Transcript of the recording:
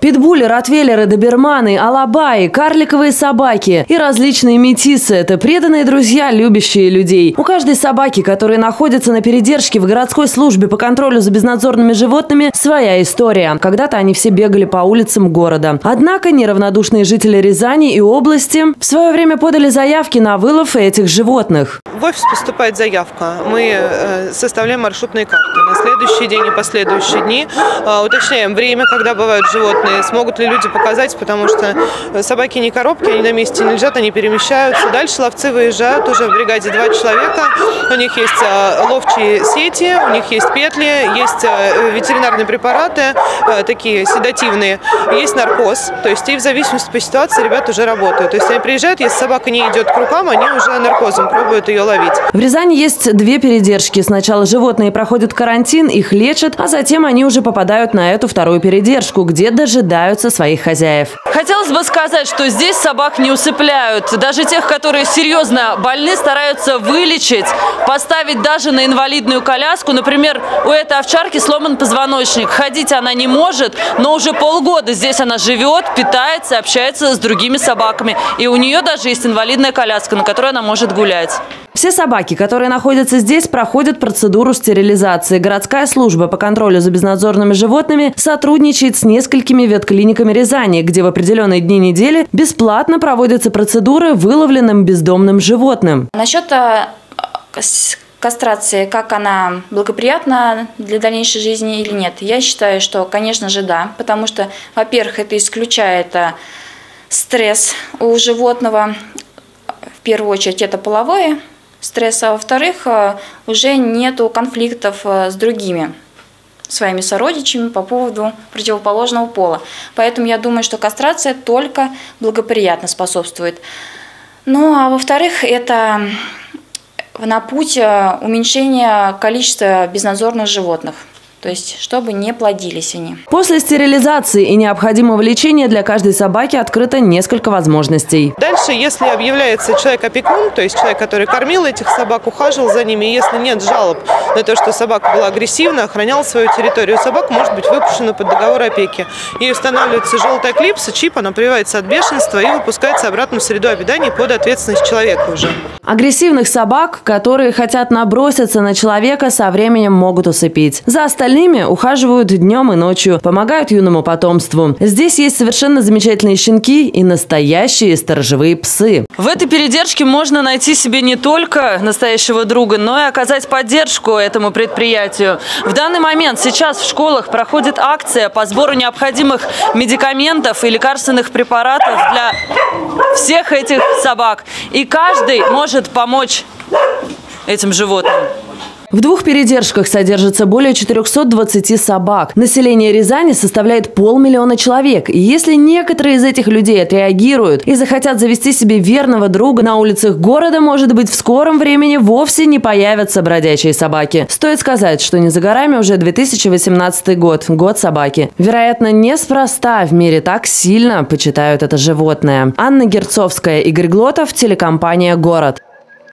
Питбули, ротвейлеры, доберманы, алабаи, карликовые собаки и различные метисы – это преданные друзья, любящие людей. У каждой собаки, которые находятся на передержке в городской службе по контролю за безнадзорными животными, своя история. Когда-то они все бегали по улицам города. Однако неравнодушные жители Рязани и области в свое время подали заявки на вылов этих животных. В офис поступает заявка. Мы э, составляем маршрутные карты. На следующий день и последующие дни э, уточняем время, когда бывают животные, смогут ли люди показать, потому что собаки не коробки, они на месте не лежат, они перемещаются. Дальше ловцы выезжают, уже в бригаде два человека. У них есть э, ловчие сети, у них есть петли, есть ветеринарные препараты, такие седативные, есть наркоз. То есть и в зависимости по ситуации ребята уже работают. То есть они приезжают, если собака не идет к рукам, они уже наркозом пробуют ее ловить. В Рязани есть две передержки. Сначала животные проходят карантин, их лечат, а затем они уже попадают на эту вторую передержку, где дожидаются своих хозяев. Хотелось бы сказать, что здесь собак не усыпляют. Даже тех, которые серьезно больны, стараются вылечить, поставить даже на инвалидную коляску. Например, у этой овчарки сломан позвоночник. Ходить она не может, но уже полгода здесь она живет, питается, общается с другими собаками. И у нее даже есть инвалидная коляска, на которой она может гулять. Все собаки, которые находятся здесь, проходят процедуру стерилизации. Городская служба по контролю за безнадзорными животными сотрудничает с несколькими ветклиниками Рязани, где в определенные дни недели бесплатно проводятся процедуры выловленным бездомным животным. Насчет э, кастрации, как она благоприятна для дальнейшей жизни или нет? Я считаю, что, конечно же, да, потому что, во-первых, это исключает э, стресс у животного, в первую очередь это половое стресса, а во-вторых, э, уже нету конфликтов э, с другими своими сородичами по поводу противоположного пола. Поэтому я думаю, что кастрация только благоприятно способствует. Ну а во-вторых, это на путь э, уменьшения количества безнадзорных животных то есть чтобы не плодились они. После стерилизации и необходимого лечения для каждой собаки открыто несколько возможностей. Дальше, если объявляется человек-опекун, то есть человек, который кормил этих собак, ухаживал за ними, если нет жалоб на то, что собака была агрессивна, охраняла свою территорию, собака может быть выпущена под договор опеки. Ей устанавливается желтая клипса, чип, она прививается от бешенства и выпускается обратно в среду обитания под ответственность человека уже. Агрессивных собак, которые хотят наброситься на человека, со временем могут усыпить. За остальными ухаживают днем и ночью, помогают юному потомству. Здесь есть совершенно замечательные щенки и настоящие сторожевые псы. В этой передержке можно найти себе не только настоящего друга, но и оказать поддержку этому предприятию. В данный момент сейчас в школах проходит акция по сбору необходимых медикаментов и лекарственных препаратов для всех этих собак. И каждый может помочь этим животным. В двух передержках содержится более 420 собак. Население Рязани составляет полмиллиона человек. И если некоторые из этих людей отреагируют и захотят завести себе верного друга, на улицах города, может быть, в скором времени вовсе не появятся бродячие собаки. Стоит сказать, что не за горами уже 2018 год, год собаки. Вероятно, неспроста в мире так сильно почитают это животное. Анна Герцовская, Игорь Глотов, телекомпания «Город».